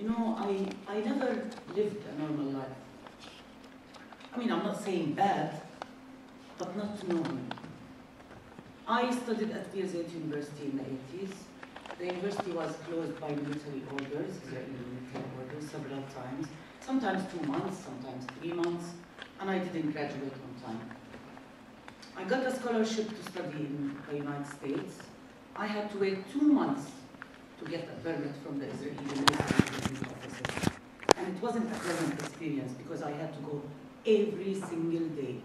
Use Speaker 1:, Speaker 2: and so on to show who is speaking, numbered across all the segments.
Speaker 1: You know, I, I never lived a normal life. I mean, I'm not saying bad, but not normal. I studied at Birzeit University in the 80s. The university was closed by military orders, Israeli military orders, several times. Sometimes two months, sometimes three months, and I didn't graduate on time. I got a scholarship to study in the United States. I had to wait two months to get a permit from the Israeli Ministry offices. And it wasn't a pleasant experience because I had to go every single day,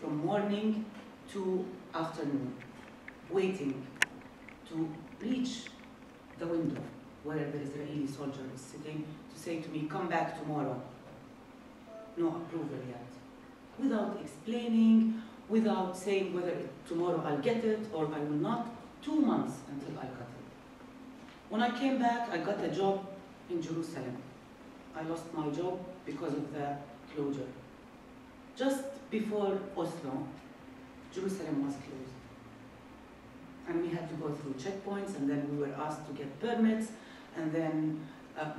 Speaker 1: from morning to afternoon, waiting to reach the window where the Israeli soldier is sitting to say to me, come back tomorrow. No approval yet. Without explaining, without saying whether tomorrow I'll get it or I will not, two months until I got it. When I came back, I got a job in Jerusalem. I lost my job because of the closure. Just before Oslo, Jerusalem was closed. And we had to go through checkpoints, and then we were asked to get permits, and then uh,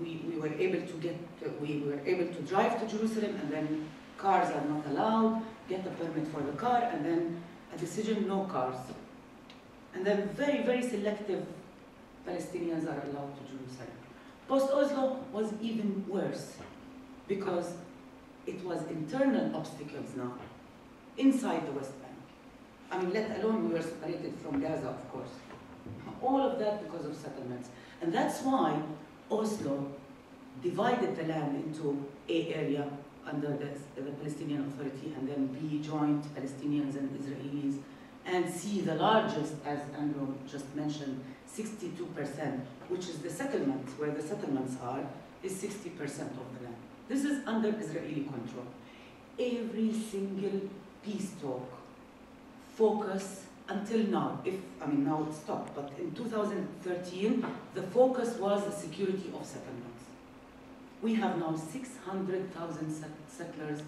Speaker 1: we, we were able to get, we were able to drive to Jerusalem, and then cars are not allowed, get a permit for the car, and then a decision, no cars. And then very, very selective Palestinians are allowed to Jerusalem. Post-Oslo was even worse because it was internal obstacles now, inside the West Bank. I mean, let alone we were separated from Gaza, of course. All of that because of settlements. And that's why Oslo divided the land into A area under the, the Palestinian Authority and then B joint Palestinians and Israelis and C the largest, as Andrew just mentioned, 62%, which is the settlements, where the settlements are, is 60% of the land. This is under Israeli control. Every single peace talk focus until now, if, I mean now it stopped, but in 2013, the focus was the security of settlements. We have now 600,000 settlers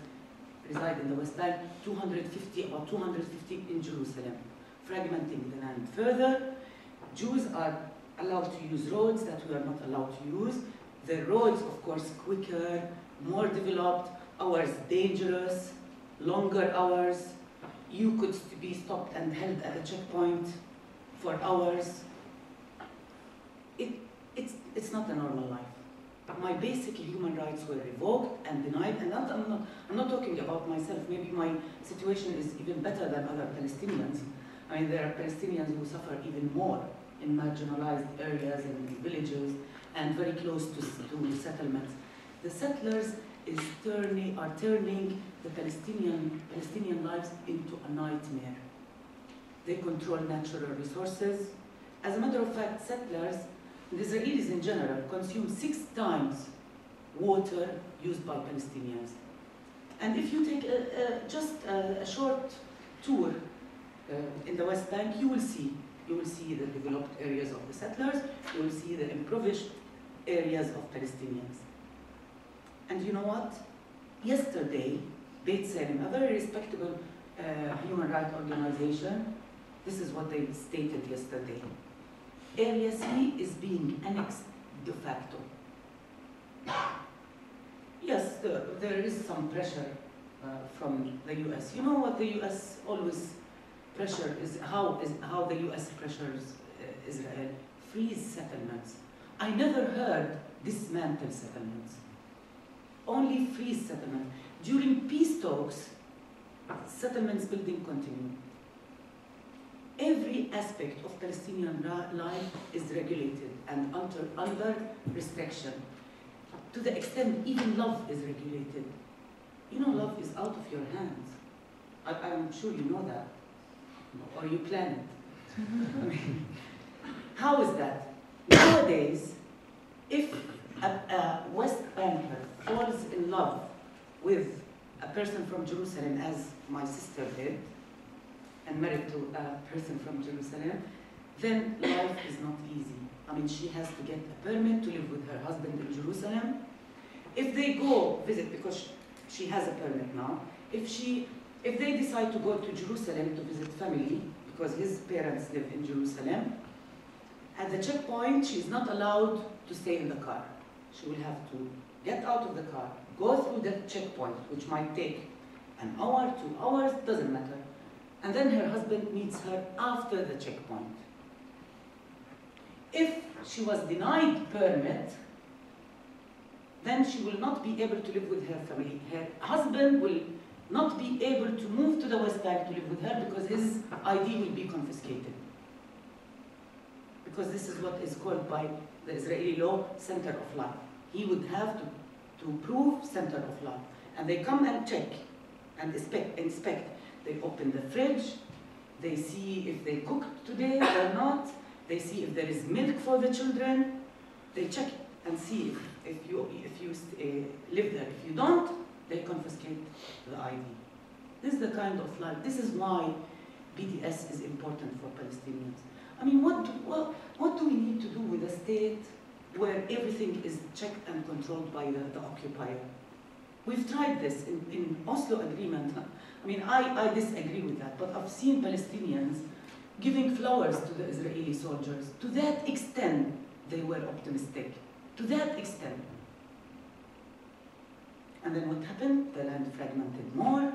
Speaker 1: reside in the West Bank, 250 or 250 in Jerusalem, fragmenting the land further. Jews are allowed to use roads that we are not allowed to use. The roads, of course, quicker, more developed, ours dangerous, longer hours. You could be stopped and held at a checkpoint for hours. It, it's, it's not a normal life my basic human rights were revoked and denied. And I'm, not, I'm not talking about myself. Maybe my situation is even better than other Palestinians. I mean, there are Palestinians who suffer even more in marginalized areas and villages and very close to, to settlements. The settlers is turning, are turning the Palestinian, Palestinian lives into a nightmare. They control natural resources. As a matter of fact, settlers the Israelis in general consume six times water used by Palestinians. And if you take a, a, just a, a, short tour uh, in the West Bank, you will see. You will see the developed areas of the settlers, you will see the impoverished areas of Palestinians. And you know what? Yesterday, Beit B'Tselem, a very respectable uh, human rights organization, this is what they stated yesterday. Area C is being annexed de facto. Yes, the, there is some pressure uh, from the US. You know what the US always pressure is, how, is, how the US pressures uh, Israel? Freeze settlements. I never heard dismantle settlements. Only freeze settlements. During peace talks, settlements building continued every aspect of Palestinian life is regulated and under, under restriction. To the extent even love is regulated. You know, love is out of your hands. I, am sure you know that. Or you plan it. How is that? Nowadays, if a, a West Banker falls in love with a person from Jerusalem, as my sister did, and married to a person from Jerusalem, then life is not easy. I mean, she has to get a permit to live with her husband in Jerusalem. If they go visit, because she has a permit now, if she, if they decide to go to Jerusalem to visit family, because his parents live in Jerusalem, at the checkpoint, she's not allowed to stay in the car. she will have to get out of the car, go through that checkpoint, which might take an hour, two hours, doesn't matter. And then her husband meets her after the checkpoint. If she was denied permit, then she will not be able to live with her family. Her husband will not be able to move to the West Bank to live with her because his ID will be confiscated. Because this is what is called by the Israeli law center of life. He would have to, to prove center of life. And they come and check and inspect, inspect. They open the fridge, they see if they cooked today or not, they see if there is milk for the children, they check and see if, if you, if you uh, live there. If you don't, they confiscate the ID. This is the kind of life, this is why BDS is important for Palestinians. I mean, what do, what, what do we need to do with a state where everything is checked and controlled by the, the occupier? We've tried this in, in Oslo agreement. I mean, I, I disagree with that, but I've seen Palestinians giving flowers to the Israeli soldiers. To that extent, they were optimistic. To that extent. And then what happened? The land fragmented more.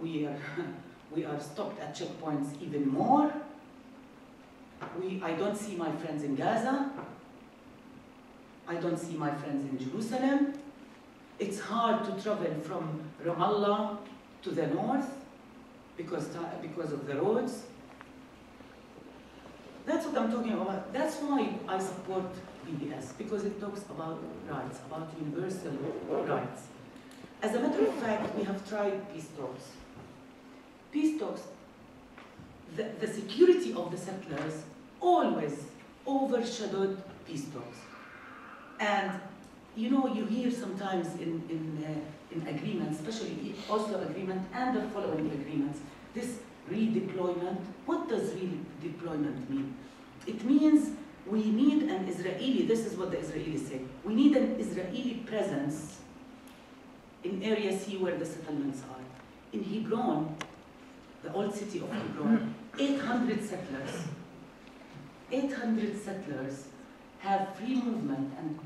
Speaker 1: We are, we are stopped at checkpoints even more. We, I don't see my friends in Gaza. I don't see my friends in Jerusalem. It's hard to travel from Ramallah to the north because, because of the roads. That's what I'm talking about. That's why I support BDS, because it talks about rights, about universal rights. As a matter of fact, we have tried peace talks. Peace talks, the, the security of the settlers always overshadowed peace talks. And you know, you hear sometimes in, in, uh, in agreements, especially Oslo agreement and the following agreements, this redeployment. What does redeployment mean? It means we need an Israeli, this is what the Israelis say, we need an Israeli presence in Area C where the settlements are. In Hebron, the old city of Hebron, hmm. 800 settlers, 800 settlers have free movement and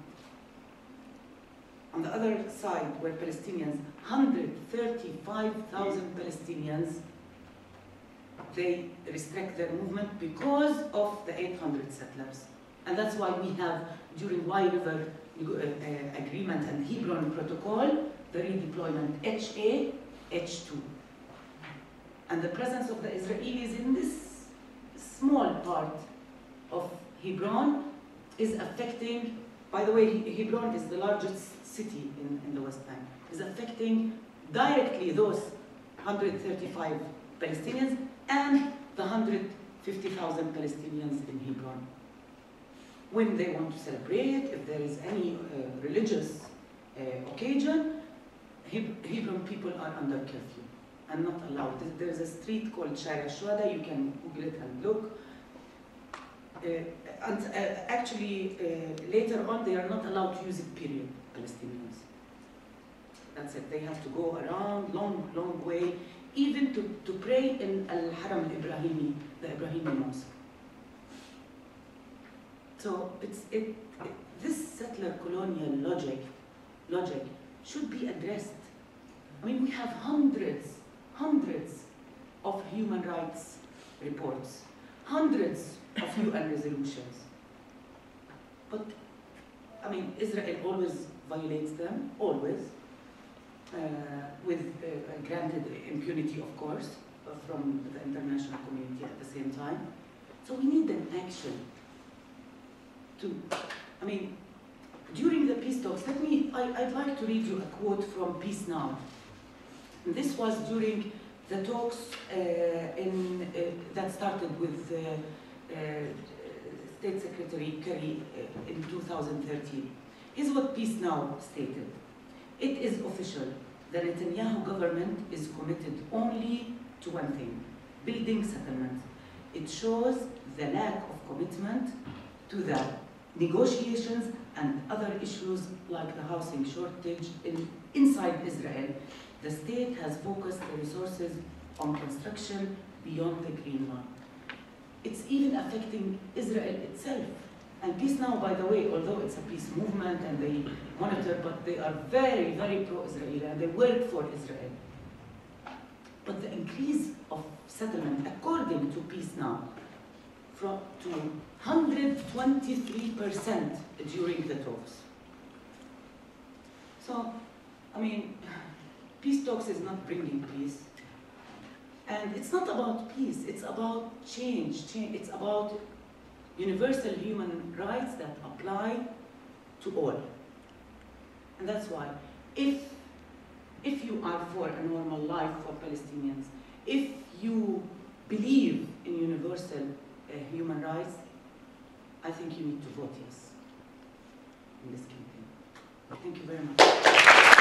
Speaker 1: on the other side were Palestinians, 135,000 Palestinians, they restrict their movement because of the 800 settlers. And that's why we have, during Wye River Uh, uh, agreement and Hebron Protocol, the redeployment HA, H2. And the presence of the Israelis in this small part of Hebron is affecting, by the way, Hebron is the largest city in, in the West Bank, is affecting directly those 135 Palestinians and the 150,000 Palestinians in Hebron. When they want to celebrate, if there is any uh, religious uh, occasion, Hebrew people are under curfew and not allowed. There's a street called Shara Shuhada, you can Google it and look. Uh, and uh, actually, uh, later on, they are not allowed to use it, period, Palestinians. That's it. They have to go around, long, long way, even to, to pray in Al-Haram al-Ibrahimi, the Ibrahimi mosque. So it's, it, it, this settler colonial logic, logic should be addressed. I mean, we have hundreds, hundreds of human rights reports, hundreds of UN resolutions. But, I mean, Israel always violates them, always, uh, with uh, granted impunity, of course, uh, from the international community at the same time. So we need an action to, I mean, during the peace talks, let me, I, would like to read you a quote from Peace Now. And this was during the talks uh, in, uh, that started with uh, uh State Secretary Kerry uh, in 2013. Is what Peace Now stated. It is official. The Netanyahu government is committed only to one thing, building settlements. It shows the lack of commitment to the negotiations and other issues like the housing shortage in, inside Israel. The state has focused the resources on construction beyond the Green Line. It's even affecting Israel itself. And Peace Now, by the way, although it's a peace movement and they monitor, but they are very, very pro-Israeli and they work for Israel. But the increase of settlement, according to Peace Now, from to 123% during the talks. So, I mean, peace talks is not bringing peace. And it's not about peace, it's about change. change. It's about universal human rights that apply to all. And that's why, if, if you are for a normal life for Palestinians, if you believe in universal Uh, human rights, I think you need to vote yes in this campaign. Thank you very much.